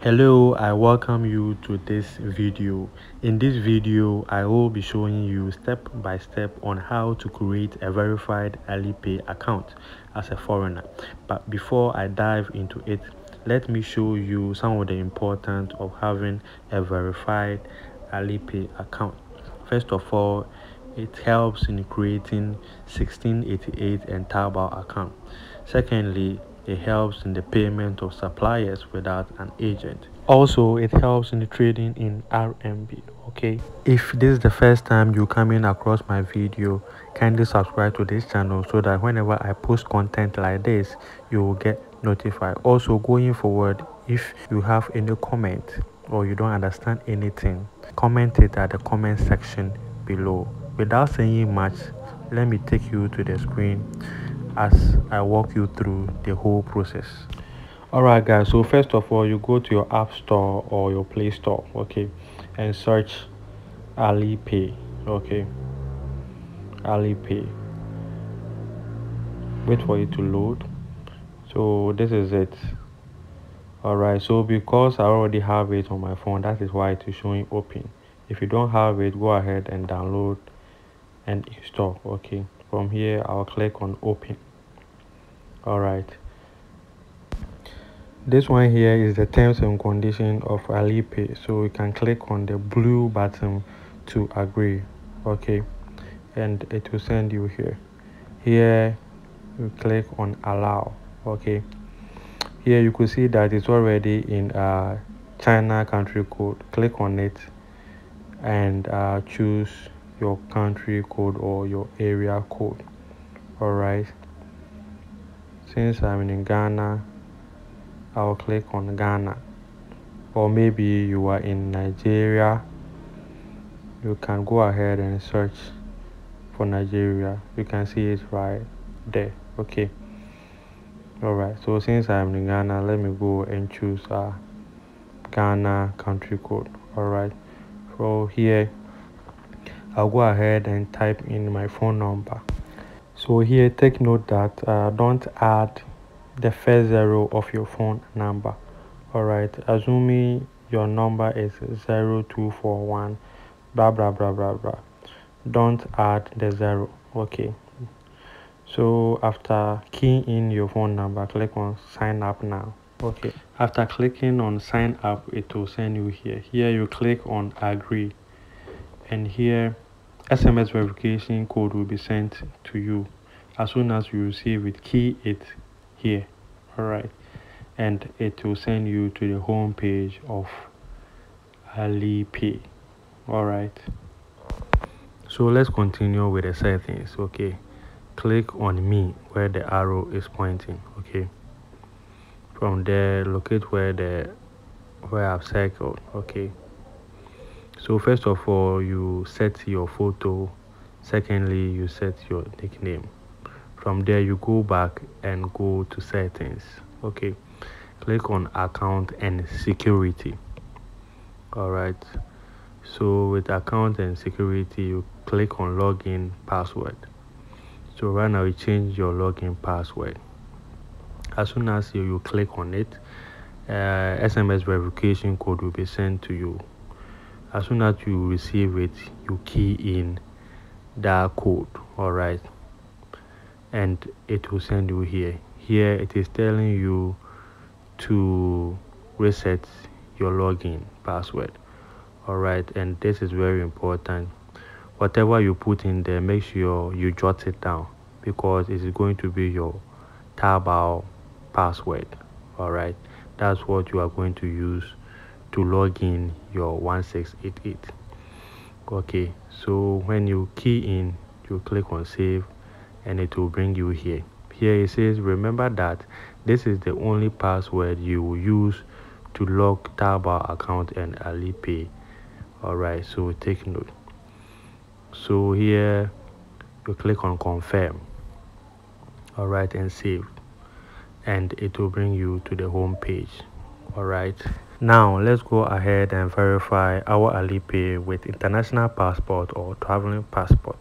hello i welcome you to this video. In this video i will be showing you step by step on how to create a verified alipay account as a foreigner. But before i dive into it let me show you some of the importance of having a verified alipay account. First of all it helps in creating 1688 and Taobao account. Secondly it helps in the payment of suppliers without an agent. Also, it helps in the trading in RMB. Okay, if this is the first time you coming across my video, kindly subscribe to this channel so that whenever I post content like this, you will get notified. Also, going forward, if you have any comment or you don't understand anything, comment it at the comment section below. Without saying much, let me take you to the screen as I walk you through the whole process. Alright guys, so first of all you go to your app store or your play store, okay, and search Alipay, okay. Alipay. Wait for it to load. So this is it. Alright, so because I already have it on my phone, that is why it is showing open. If you don't have it, go ahead and download and install, okay from here I'll click on open. All right this one here is the terms and condition of Alipay so you can click on the blue button to agree. Okay. And it will send you here. Here you click on allow. Okay. Here you could see that it's already in uh, China country code. Click on it and uh, choose your country code or your area code. All right since i'm in ghana i'll click on ghana. Or maybe you are in nigeria you can go ahead and search for nigeria. You can see it right there. Okay. All right so since i'm in ghana let me go and choose uh ghana country code. All right so here I'll go ahead and type in my phone number. So here take note that uh, don't add the first zero of your phone number. Alright, assuming your number is 0241 blah blah blah blah blah. Don't add the zero. Okay. So after keying in your phone number, click on sign up now. Okay. After clicking on sign up, it will send you here. Here you click on agree and here SMS verification code will be sent to you as soon as you receive it. Key it here, all right, and it will send you to the home page of Alipay, all right. So let's continue with the settings. Okay, click on me where the arrow is pointing. Okay, from there locate where the where I've circled. Okay so first of all you set your photo. Secondly you set your nickname. From there you go back and go to settings. Okay. Click on account and security. All right so with account and security you click on login password. So right now you change your login password. As soon as you, you click on it uh, sms verification code will be sent to you as soon as you receive it you key in that code all right and it will send you here. Here it is telling you to reset your login password all right and this is very important. Whatever you put in there make sure you jot it down because it is going to be your Taobao password all right that's what you are going to use to log in your 1688 okay so when you key in you click on save and it will bring you here. Here it says remember that this is the only password you will use to log Taobao account and Alipay. Alright so take note. So here you click on confirm. Alright and save and it will bring you to the home page. Alright now let's go ahead and verify our Alipay with international passport or traveling passport.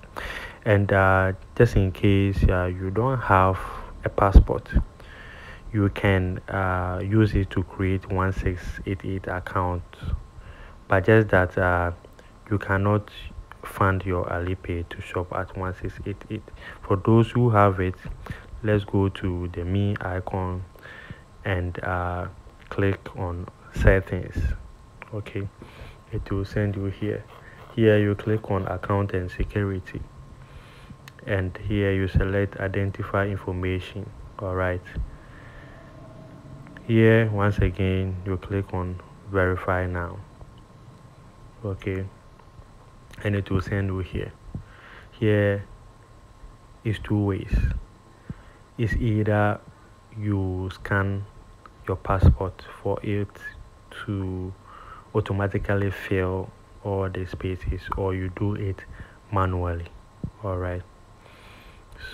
And uh, just in case uh, you don't have a passport, you can uh, use it to create 1688 account but just that uh, you cannot fund your alipay to shop at 1688 for those who have it let's go to the me icon and uh, click on settings okay. It will send you here. Here you click on account and security. And here you select identify information. All right here once again you click on verify now. Okay. And it will send you here. Here is two ways. It's either you scan your passport for it to automatically fill all the spaces or you do it manually all right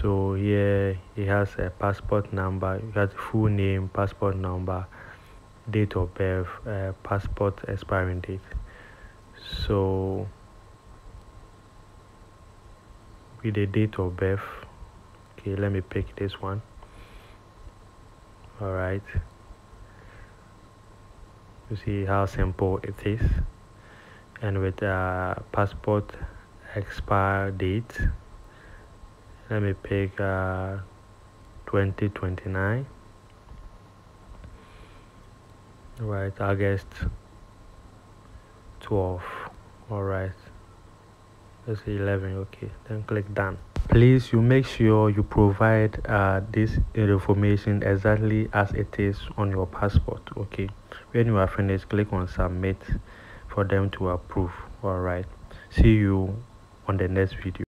so here it has a passport number you got full name passport number date of birth uh, passport expiring date. So with the date of birth okay let me pick this one all right you see how simple it is. And with uh, passport expire date let me pick uh, 2029 right August 12 all right. Let's say 11 okay. Then click done. Please you make sure you provide uh, this information exactly as it is on your passport okay when you are finished click on submit for them to approve. All right see you on the next video